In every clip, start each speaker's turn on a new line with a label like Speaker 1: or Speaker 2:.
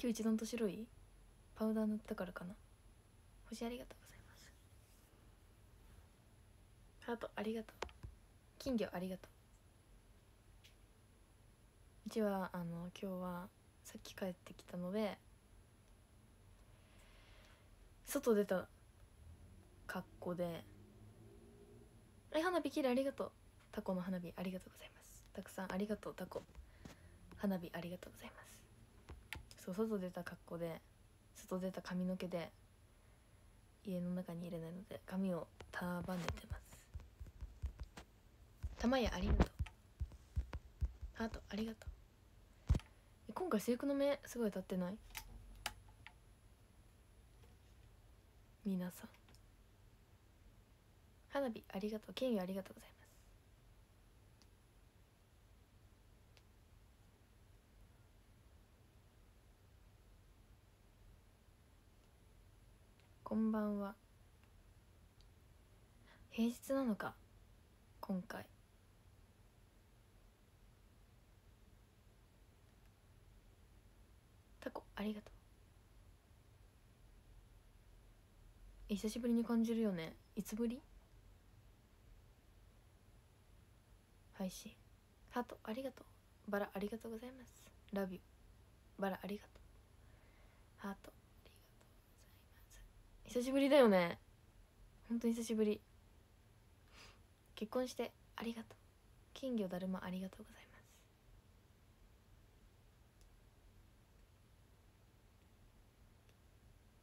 Speaker 1: 今日一段と白い？パウダー塗ったからかな？星ありがとうございます。ハートありがとう。金魚ありがとう。うちはあの今日はさっき帰ってきたので外出た格好で「え花火きれいありがとう」タコの花火ありがとうございます。たくさんありがとうタコ。花火ありがとうございます。そう外出た格好で外出た髪の毛で家の中に入れないので髪を束ねてます。玉屋ありがとう。ハートありがとう。今回制服の目すごい立ってない？皆さん。花火ありがとう。金魚ありがとうございます。こんばんは。平日なのか今回。タコありがとう。久しぶりに感じるよね。いつぶり？配信。ハートありがとう。バラありがとうございます。ラビューバラありがとう。ハートありがとうございます久しぶりだよね。本当に久しぶり。結婚してありがとう。金魚だるまありがとうございます。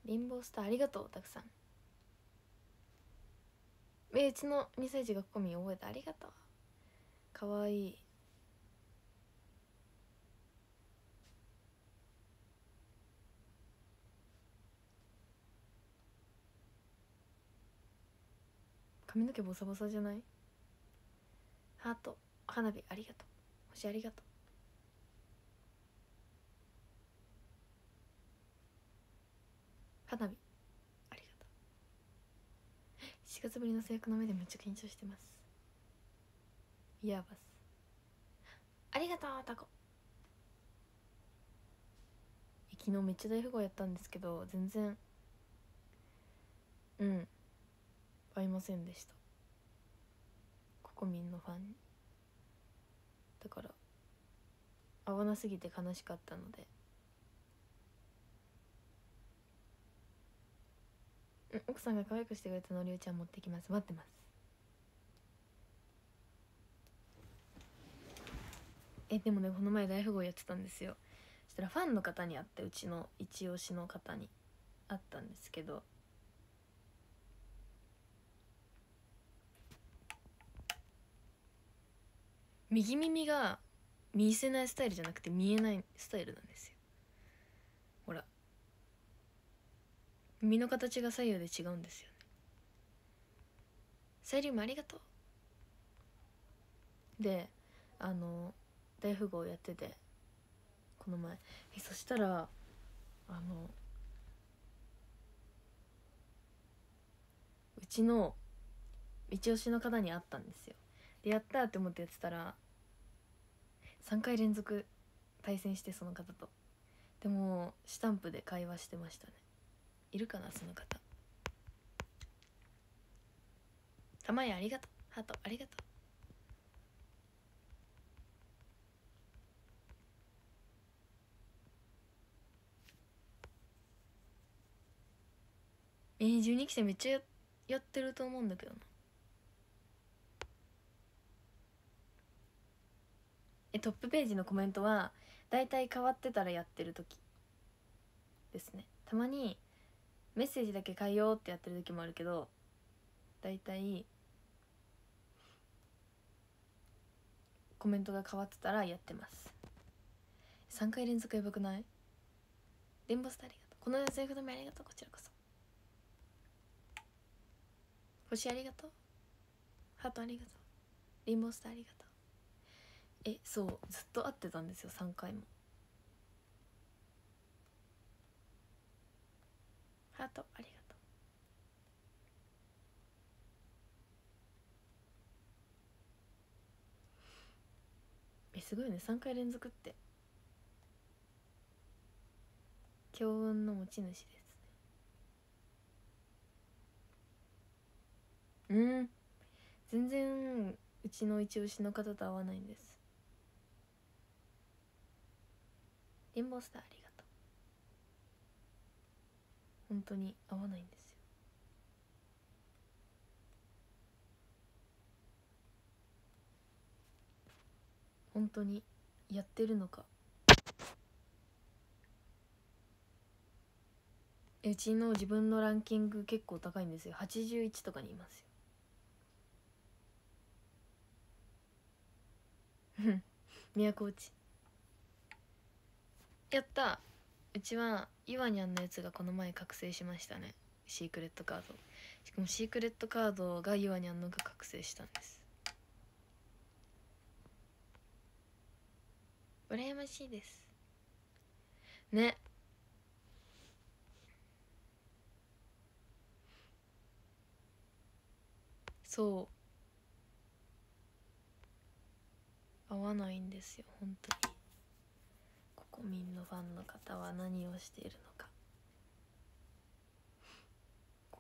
Speaker 1: リンボースターありがとうたくさん。えうちの2歳児がコミ覚えてありがとう。かわいい。髪の毛ボサボサじゃない？ハート。花火ありがとう。星ありがとう。花火ありがとう。7月ぶりの制服の目でめっちゃ緊張してます。イヤーバス。ありがとうタコ。昨日めっちゃ大富豪やったんですけど全然。うん。合いませんでした。ココミンのファン。にだから合わなすぎて悲しかったので。奥さんが可愛くしてくれたのりおちゃん持ってきます。待ってます。えでもねこの前大富豪やってたんですよ。そしたらファンの方に会ってうちの一押しの方に会ったんですけど。右耳が見せないスタイルじゃなくて見えないスタイルなんですよ。ほら。耳の形が左右で違うんですよね。サイリウムありがとう。であの大富豪やっててこの前。そしたらあのうちの一押しの方に会ったんですよ。でやったって思ってやってたら3回連続対戦してその方と。でもスタンプで会話してましたね。いるかなその方。玉屋ありがとう。ハートありがとう。えー、12期生めっちゃややってると思うんだけどな。えトップページのコメントはだいたい変わってたらやってる時ですね。たまにメッセージだけ変えようってやってる時もあるけどだいたいコメントが変わってたらやってます。3回連続やばくない？電ボスタありがとう。このセーフ止めありがとう。こちらこそ。星ありがとう。ハートありがとう。リンボスターありがとう。えそうずっと会ってたんですよ3回も。ハートありがとう。えすごいね3回連続って。強運の持ち主ですね。うん。全然うちの一押しの方と合わないんです。リンボースターありがとう。本当に合わないんですよ。本当にやってるのか。うちの自分のランキング結構高いんですよ。81とかにいますよ。都落ち。やった。うちはイワニャンのやつがこの前覚醒しましたね。シークレットカード。しかもシークレットカードがイワニャンのが覚醒したんです。羨ましいです。ね。そう。合わないんですよ本当に。国民のファンの方は何をしているのか。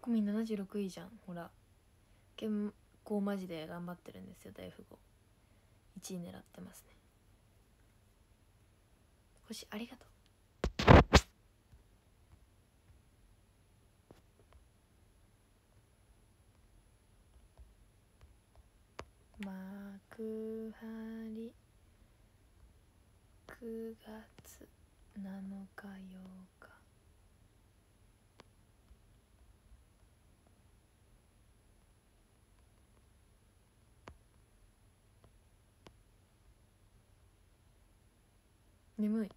Speaker 1: 国民76位じゃんほら。結構マジで頑張ってるんですよ大富豪。1位狙ってますね。星ありがとう。幕張。9月7日8日。眠い。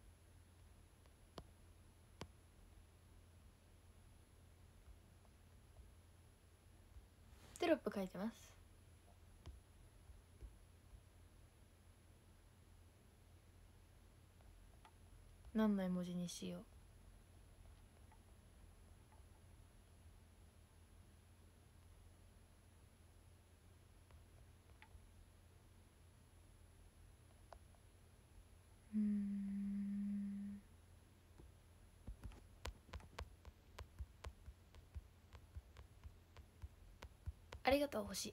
Speaker 1: テロップ書いてます。何の絵文字にしよう。うん。ありがとう星。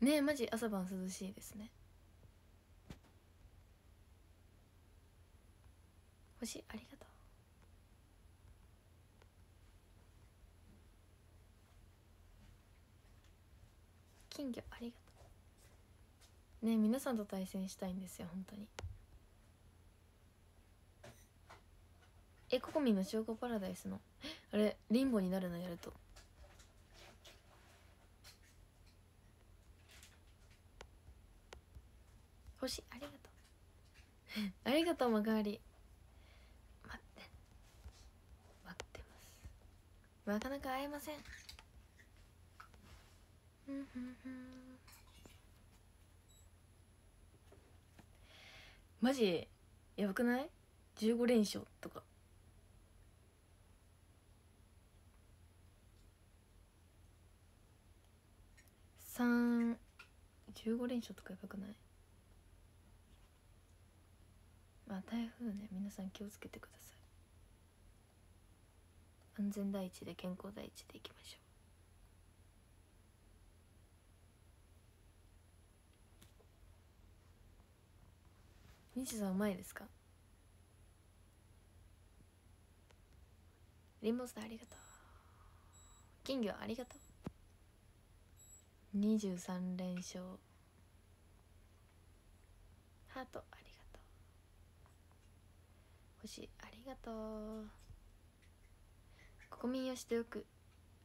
Speaker 1: ねえマジ朝晩涼しいですね。星ありがとう。金魚ありがとう。ね皆さんと対戦したいんですよ本当に。えココミの証拠パラダイスの？あれリンボになるのやると。星ありがとう。ありがとうマガーリ。なかなか会えません。マジやばくない？15連勝とか。315連勝とかやばくない？まあ台風ね皆さん気をつけてください。安全第一で健康第一でいきましょう。西さんうまいですか？リンボスターありがとう。金魚ありがとう。23連勝。ハートありがとう。星ありがとう。国民をしておく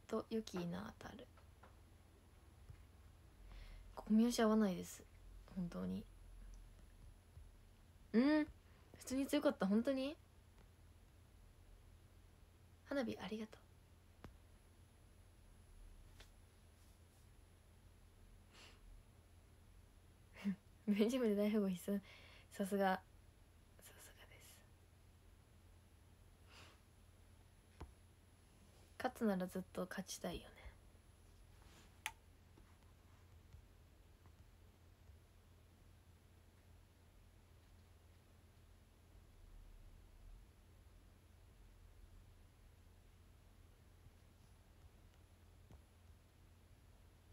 Speaker 1: と良きな当たる。国民押し合わないです。本当に。うん？普通に強かった？本当に？花火ありがとう。ベンジムで大富豪必須さすが。勝つならずっと勝ちたいよね。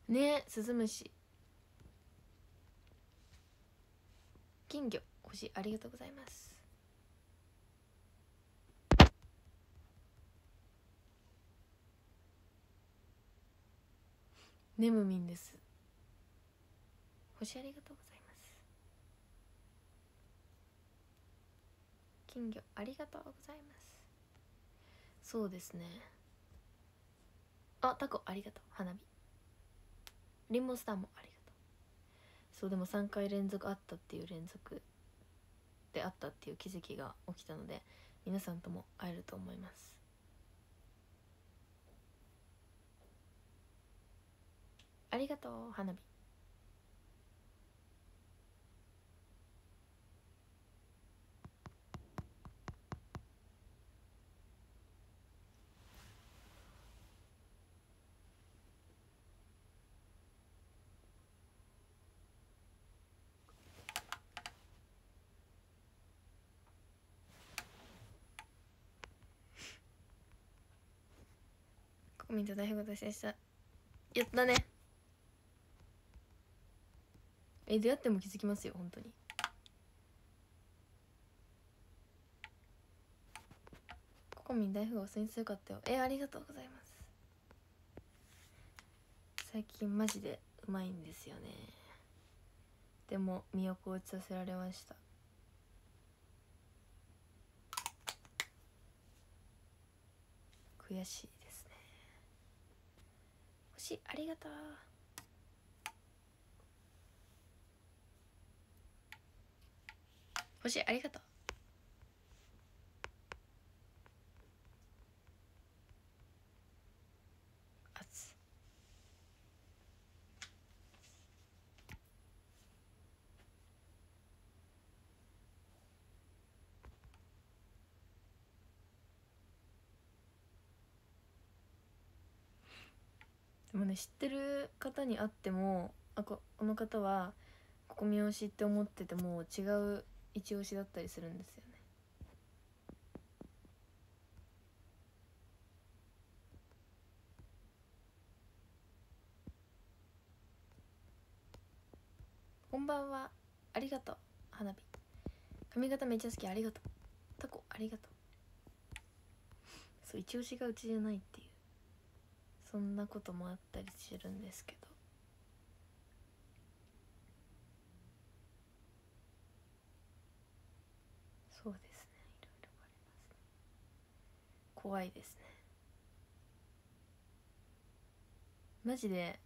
Speaker 1: ねスズムシ金魚星ありがとうございます。ねむみんです。星ありがとうございます。金魚ありがとうございます。そうですね。あタコありがとう。花火。リンボスターもありがとう。そうでも3回連続あったっていう連続であったっていう気づきが起きたので皆さんとも会えると思います。ありがとう花火。コメント大変ごとしました。やったね。えどうやっても気づきますよ本当に。ココミン大富豪先生よかったよ。えありがとうございます。最近マジでうまいんですよね。でも都落ちさせられました。悔しいですね。星ありがとう。星ありがとう。あつでもね知ってる方に会ってもあここの方はここ見推しって思ってても違う一押しだったりするんですよね。こんばんは。ありがとう。花火。髪型めっちゃ好き。ありがとう。タコありがとう。そう一押しがうちじゃないっていう。そんなこともあったりするんですけどそうですねいろいろありますね怖いですね。マジで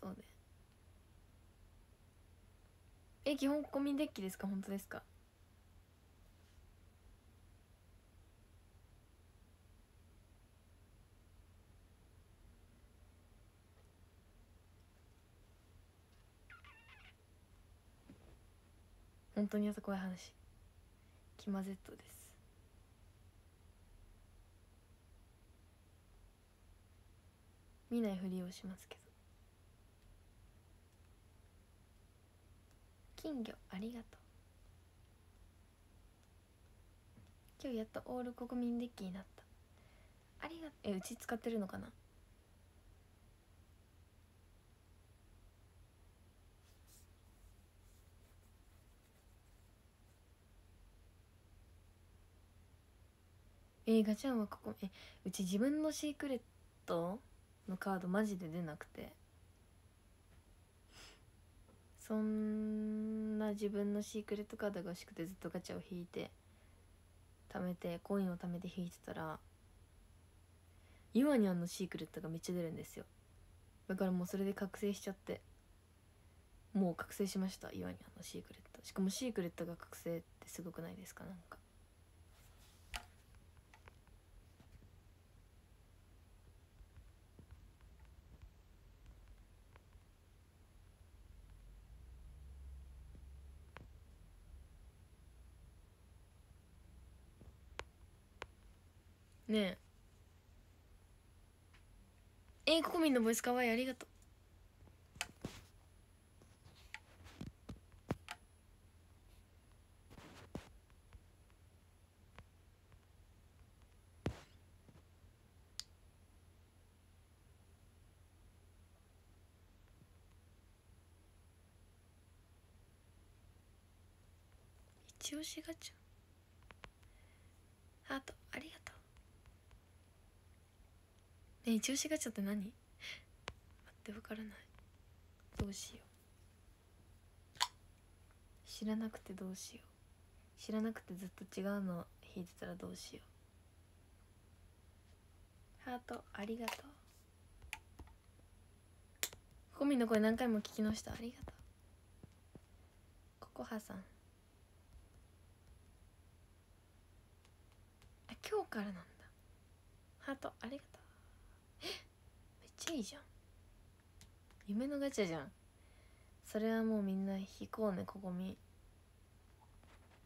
Speaker 1: そうね。え基本国民デッキですか？本当ですか？本当にやった怖い話キマ Z です。見ないふりをしますけど。金魚ありがとう。今日やっとオール国民デッキになった。ありがとう。えうち使ってるのかな？えー、ガチャンはここ。えうち自分のシークレット？のカードマジで出なくて。そんな自分のシークレットカードが欲しくてずっとガチャを引いて貯めてコインを貯めて引いてたらユアニャンのシークレットがめっちゃ出るんですよ。だからもうそれで覚醒しちゃってもう覚醒しましたユアニャンのシークレット。しかもシークレットが覚醒ってすごくないですかなんか。ねえ。えー、のボイスかわいいありがとう。一押しガチャ。ハートありがとう。ね一押しガチャって何？待ってわからない。どうしよう。知らなくてどうしよう。知らなくてずっと違うの弾いてたらどうしよう。ハートありがとう。コミの声何回も聞き直した。ありがとう。ココハさん。あ今日からなんだ。ハートありがとう。ちゃいじゃん。夢のガチャじゃん。それはもうみんな引こうねここみ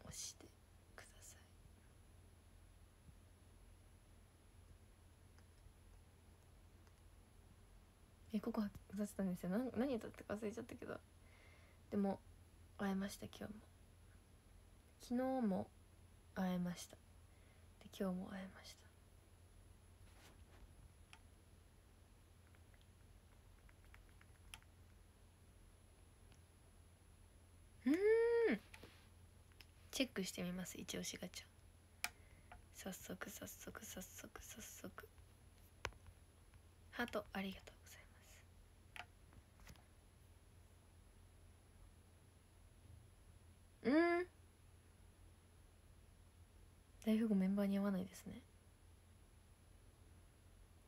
Speaker 1: 押してください。えここ歌ってたんですよ。な何歌ってか忘れちゃったけど。でも会えました今日も。昨日も会えました。で今日も会えました。うん。チェックしてみます一押しガチャ。早速早速早速早速。ハートありがとうございます。うん。大富豪メンバーに合わないですね。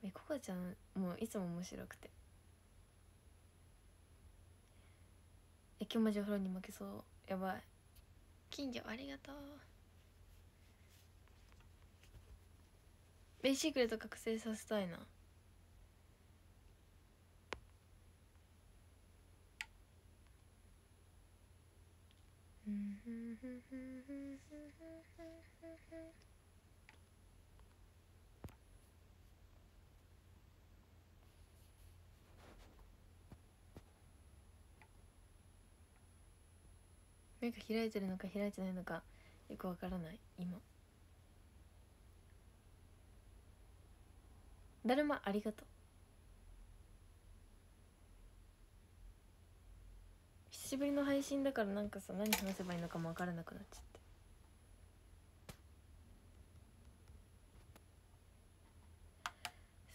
Speaker 1: えコカちゃんもういつも面白くて。今日マジお風呂に負けそう。やばい。金魚ありがとう。ベイシークレット覚醒させたいな。うん。目が開いてるのか開いてないのかよくわからない今。だるまありがとう。久しぶりの配信だからなんかさ何話せばいいのかも分からなくなっちゃって。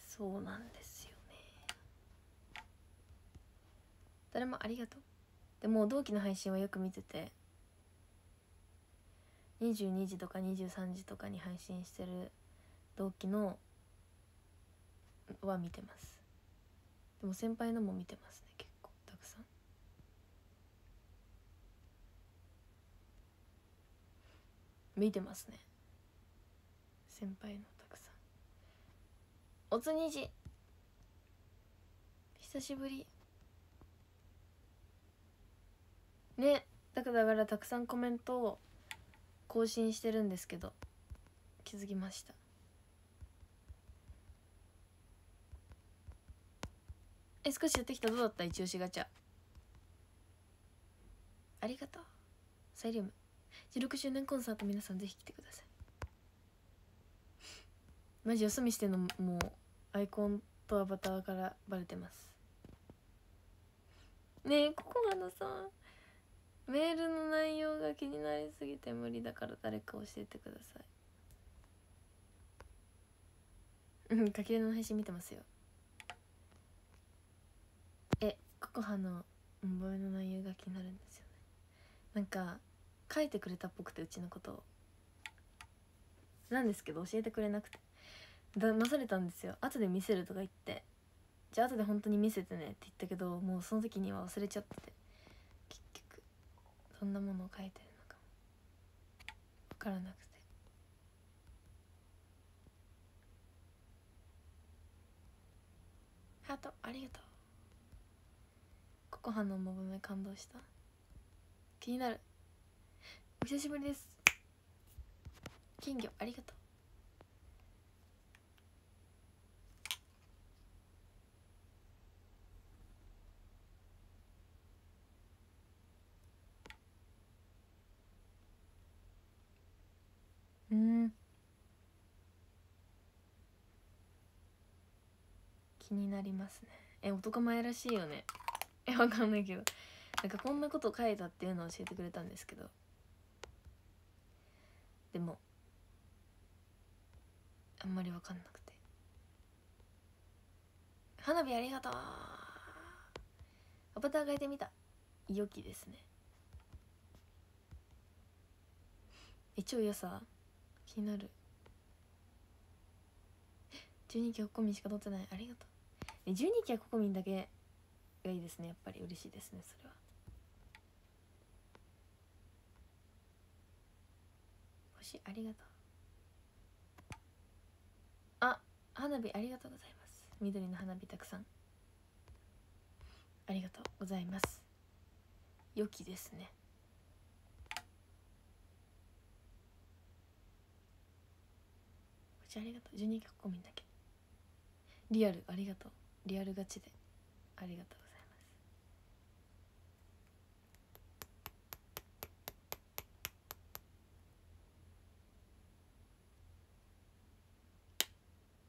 Speaker 1: そうなんですよね。誰もありがとう。でも同期の配信はよく見てて22時とか23時とかに配信してる同期のは見てます。でも先輩のも見てますね結構たくさん。見てますね先輩のたくさん。おつにじ。久しぶり。ねだからだからたくさんコメントを更新してるんですけど気づきました。え少しやってきた？どうだった？一押しガチャ。ありがとう。サイリウム。16周年コンサート皆さんぜひ来てください。マジよそ見してんのもうアイコンとアバターからバレてます。ねえここがのさメールの内容が気になりすぎて無理だから誰か教えてください。うんかけるの配信見てますよ。えココハの覚えの内容が気になるんですよね。なんか書いてくれたっぽくてうちのことを。なんですけど教えてくれなくて。騙されたんですよ。後で見せるとか言って。じゃあ後で本当に見せてねって言ったけどもうその時には忘れちゃってて。そんなものを書いてるのか分からなくて。ハートありがとう。ココハのモブメ感動した。気になる。お久しぶりです。金魚ありがとう。うん。気になりますね。え男前らしいよね。えわかんないけど。なんかこんなこと書いたっていうのを教えてくれたんですけど。でもあんまり分かんなくて。花火ありがとう。アバター変えてみた。良きですね。え超良さ気になる。12期はココミンしか取ってない。ありがとう。12期はココミンだけがいいですね。やっぱり嬉しいですねそれは。星ありがとう。あ花火ありがとうございます。緑の花火たくさん。ありがとうございます。良きですね。ありがとう12曲コミだけ。リアルありがとう。リアルガチでありがとう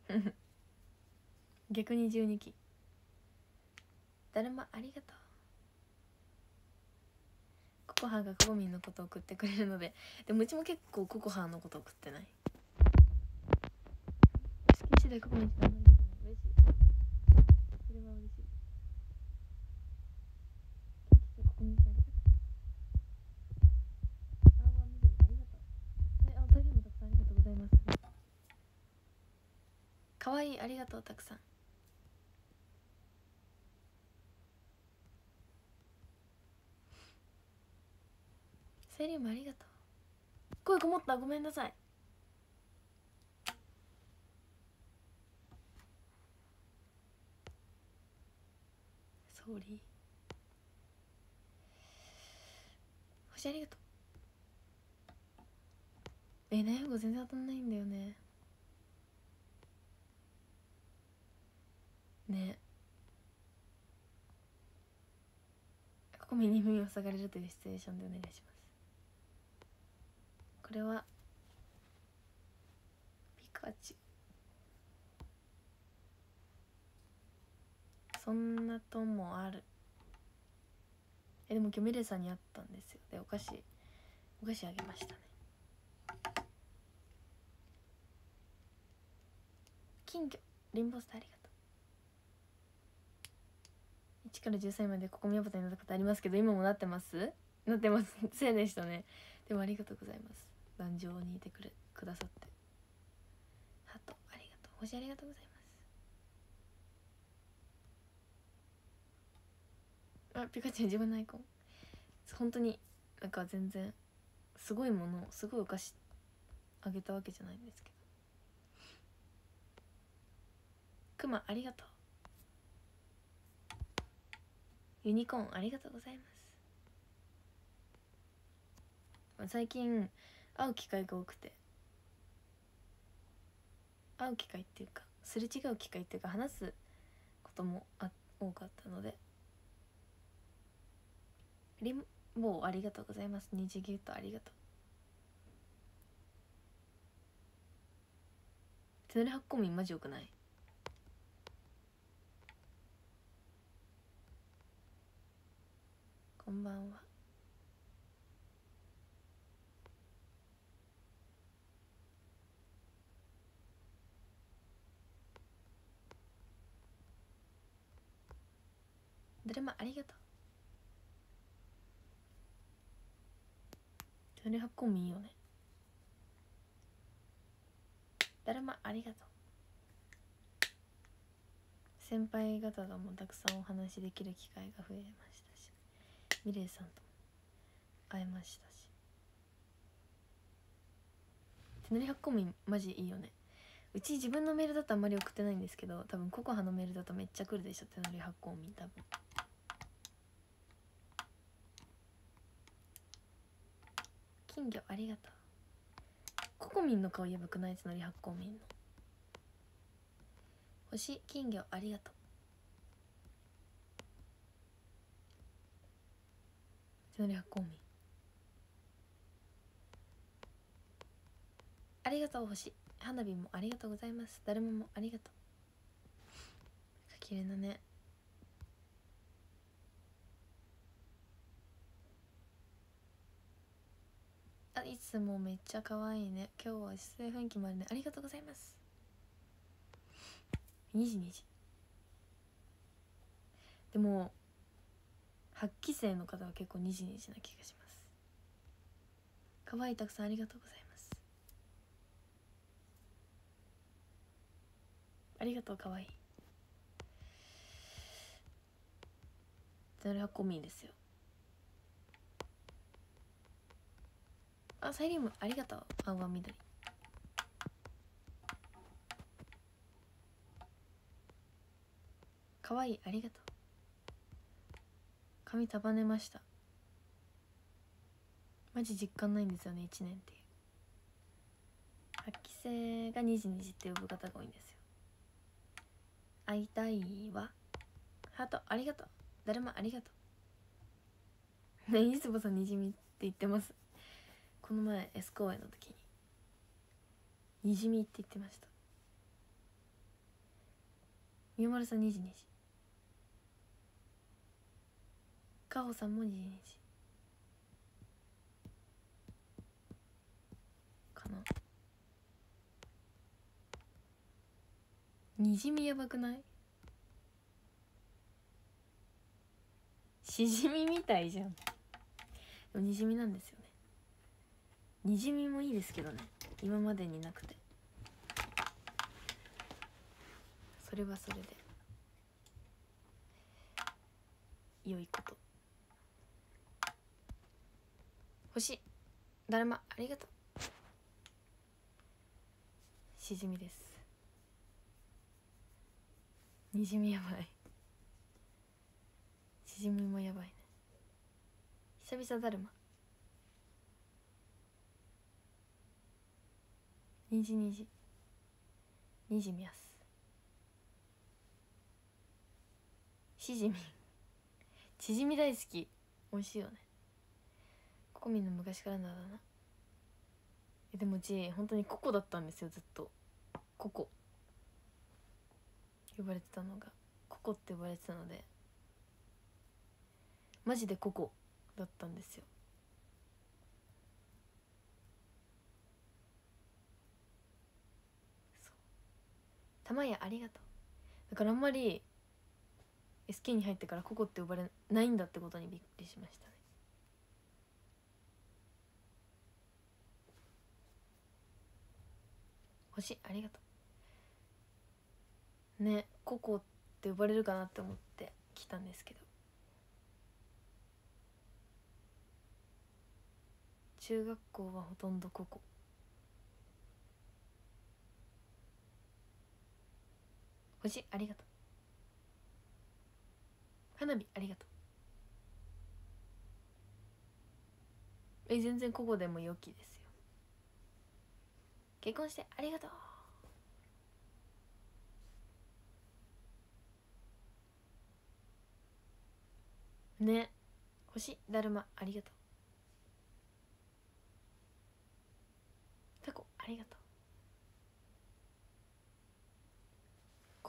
Speaker 1: ございます。逆に12期。だるまありがとう。ココハがココミンのこと送ってくれるので。でもうちも結構ココハのこと送ってない。好き次第ココミンしかあんまり出てない嬉しいそれは。嬉しい元気してココミンしありがとうあわ緑ありがとうえあお便りもたくさんありがとうございますかわいいありがとうたくさんセリウムありがとう声こもったごめんなさいソーリー星ありがとう。えー、ねご全然当たんないんだよね。ね。ここに耳を塞がれるというシチュエーションでお願いします。これはピカチュウ。そんなともある。えでも今日ミレさんに会ったんですよ。でお菓子お菓子あげましたね。金魚リンボスターありがとう。1から13までここ宮端になったことありますけど今もなってます？なってます。せいでしたね。でもありがとうございます。壇上にいてくれくださって。ハートありがとう。星ありがとうございます。あピカチュウ自分のアイコン。本当になんか全然すごいものすごいお菓子あげたわけじゃないんですけど。クマありがとう。ユニコーンありがとうございます。最近会う機会が多くて。会う機会っていうかすれ違う機会っていうか話すこともあ多かったので。リンボーありがとうございます。二次ギュッとありがとう。手乗り発酵民マジよくない？こんばんは。だるまありがとう。手乗り発酵民いいよね。だるまありがとう。先輩方がもうたくさんお話しできる機会が増えましたしミレイさんとも会えましたし。手乗り発行民マジいいよね。うち自分のメールだとあんまり送ってないんですけど多分ココハのメールだとめっちゃ来るでしょ手乗り発行民多分。金魚ありがとう。ココミンの顔やばくない？つのり発酵民の。星金魚ありがとう。つのり発酵民ありがとう星。花火もありがとうございます。だるまもありがとう。綺麗だね。あいつもめっちゃ可愛いね。今日は姿勢雰囲気もあるね。ありがとうございます。2時2時。でも8期生の方は結構2時2時な気がします。可愛いたくさんありがとうございます。ありがとう可愛い。それはコミですよ。あサイリウムありがとう。青は緑。かわいいありがとう。髪束ねました。マジ実感ないんですよね1年って。いう発揮性が2時2時って呼ぶ方が多いんですよ。会いたいわ。ハートありがとう。だるまありがとう。ねいつぼさんにじみって言ってます。この前 S 公演の時ににじみって言ってました。みよまるさんにじにじ。かほさんもにじにじ。かな。にじみやばくない？しじみみたいじゃん。でもにじみなんですよ。にじみもいいですけどね。今までになくて。それはそれで。良いこと。星だるま。ありがとう。しじみです。にじみやばい。しじみもやばいね。久々だるま。にじにじにじみやす。しじみちじみ大好き。美味しいよね。ココミンの昔からのあだ名えでもうち本当にココだったんですよずっと。ココ。呼ばれてたのが。ココって呼ばれてたので。マジでココだったんですよ。玉屋ありがとう。だからあんまり SK に入ってからココって呼ばれないんだってことにびっくりしましたね。星ありがとう。ねココって呼ばれるかなって思って来たんですけど。中学校はほとんどココ。星ありがとう。花火ありがとう。え全然ここでも良きですよ。結婚してありがとう。ね。星だるまありがとう。タコありがとう。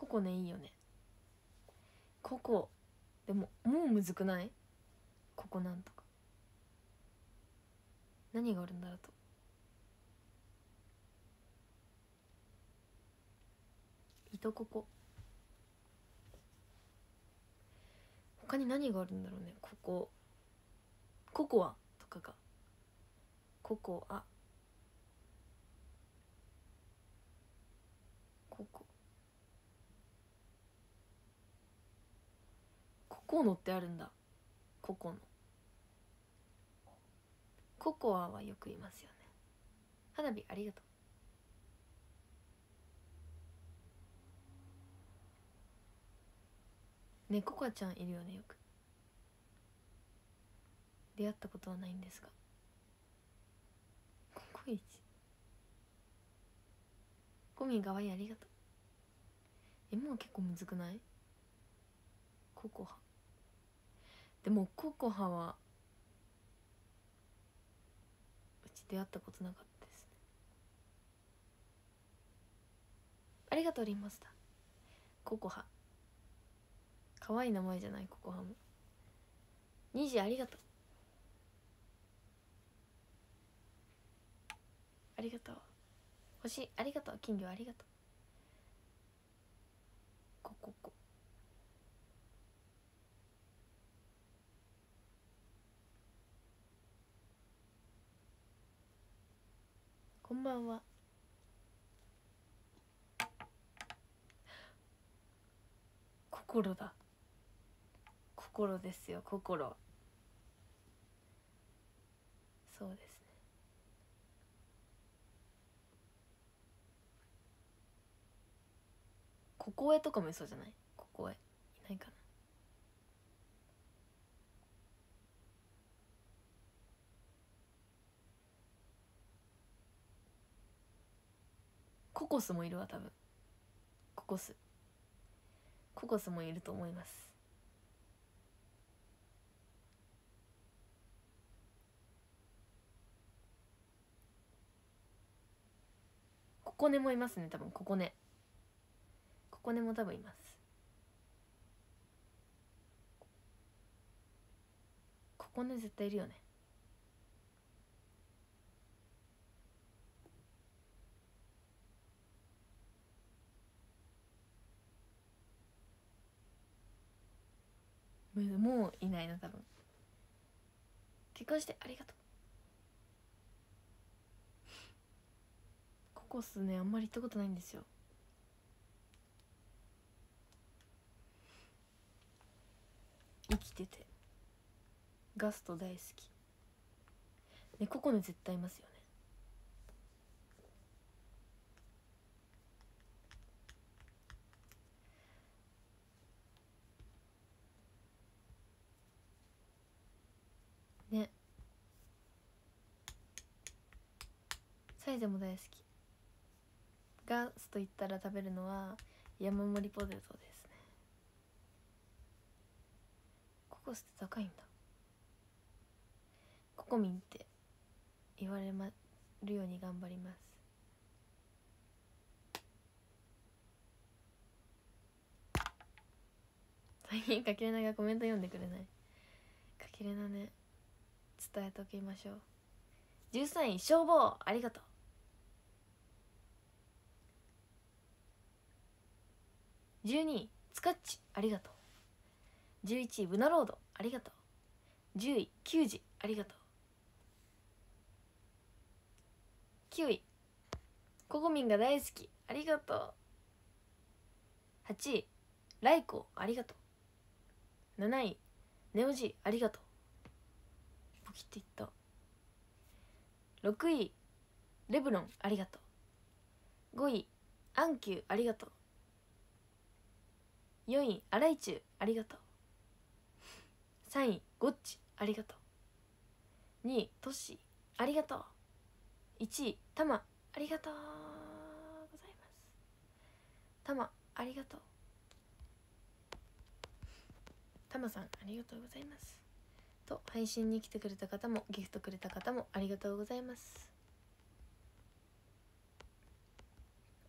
Speaker 1: ココねいいよね。ココ。でももうむずくない？ここなんとか。何があるんだろうと。糸ここ他に何があるんだろうね？ここココアとかがココアココココノってあるんだ。ココノココアはよくいますよね。花火ありがとう。ねココアちゃんいるよねよく。出会ったことはないんですが。ココイチ。コミンかわいありがとう。えもう結構むずくない？ココハ。でもココハはうち出会ったことなかったですね。ありがとうリンマスター。ココハ。可愛い名前じゃないココハも。2時ありがとう。ありがとう。星ありがとう。金魚ありがとう。ここここんばんは。心だ。心ですよ心。そうですね。ここへとかもいそうじゃないかなココスもいるわ多分。ココス。ココスもいると思います。ココネもいますね多分。ココネ。ココネも多分います。ココネ絶対いるよね。もういないな多分。結婚してありがとう。ココスねあんまり行ったことないんですよ。生きてて。ガスト大好き。ねココネ絶対いますよね。サイゼも大好き。ガスと言ったら食べるのは山盛りポテトですね。ココスって高いんだ。ココミンって言われまるように頑張ります。最近かけれながコメント読んでくれない？かけれなね。伝えときましょう。13位消防ありがとう。12位スカッチありがとう。11位ブナロードありがとう。10位キュウジありがとう。9位ココミンが大好きありがとう。8位ライコありがとう。7位ネオジありがとう。ポキっていった。6位レブロンありがとう。5位アンキューありがとう。4位アライチュありがとう。3位ゴッチありがとう。2位トッシーありがとう。1位タマありがとうございます。タマありがとう。タマさんありがとうございます。と配信に来てくれた方もギフトくれた方もありがとうございます。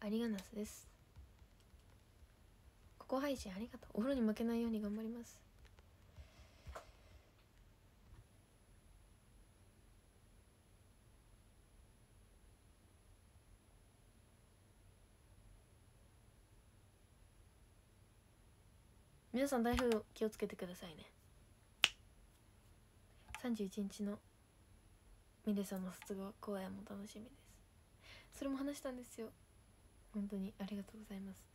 Speaker 1: ありがなすです。ここ配信ありがとう。お風呂に負けないように頑張ります。皆さん台風気をつけてくださいね。31日のミレさんの卒業公演も楽しみです。それも話したんですよ。本当にありがとうございます。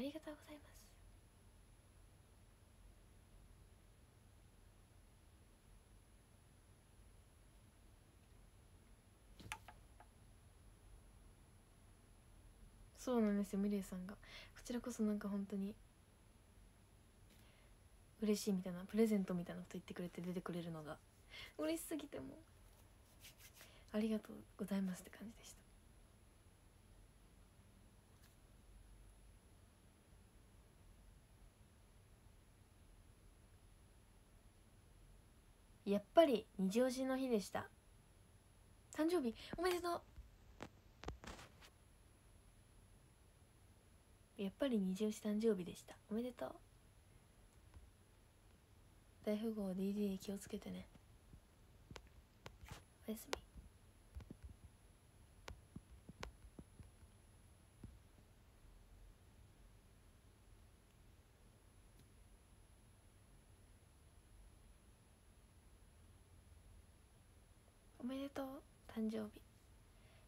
Speaker 1: ありがとうございます。そうなんですよミレイさんが。こちらこそなんか本当に嬉しいみたいなプレゼントみたいなこと言ってくれて出てくれるのが。嬉しすぎても。ありがとうございますって感じでした。やっぱり二押しの日でした。誕生日おめでとう。やっぱり二十四誕生日でした。おめでとう。大富豪 DD 気をつけてね。おやすみ。めでとう誕生日。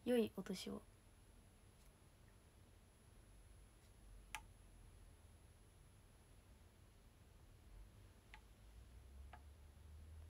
Speaker 1: 良いお年を。